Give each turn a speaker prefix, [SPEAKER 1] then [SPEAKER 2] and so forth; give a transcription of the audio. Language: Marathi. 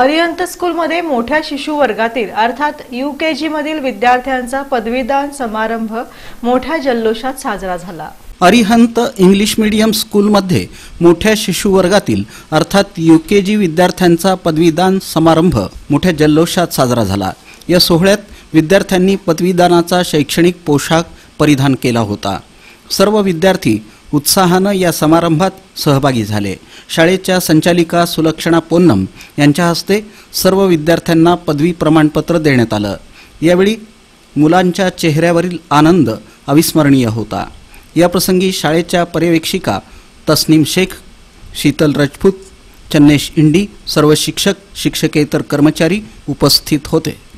[SPEAKER 1] अरिहंत स्कूलमध्ये मोठ्या शिशु वर्गातील अर्थात यू के जीमधील विद्यार्थ्यांचा पदवीदान समारंभ मोठ्या जल्लोषात साजरा झाला.
[SPEAKER 2] अरिहंत इंग्लिश मीडियम स्कूलमध्ये मोठ्या शिशु वर्गातील अर्थात यू के जी विद्यार्थ्यांचा पदवीदान समारंभ मोठ्या जल्लोषात साजरा झाला. या सोहळ्यात विद्यार्थ्यांनी पदवीदानाचा शैक्षणिक पोशाख परिधान केला होता. सर्व विद्यार्थी उत्साहानं या समारंभात सहभागी झाले. शाळेच्या संचालिका सुलक्षणा पोन्नम यांच्या हस्ते सर्व विद्यार्थ्यांना पदवी प्रमाणपत्र देण्यात आलं. यावेळी मुलांच्या चेहऱ्यावरील आनंद अविस्मरणीय होता. याप्रसंगी शाळेच्या पर्यवेक्षिका तस्नीम शेख शीतल राजपूत चन्नेश इंडी सर्व शिक्षक शिक्षकेतर कर्मचारी उपस्थित होते.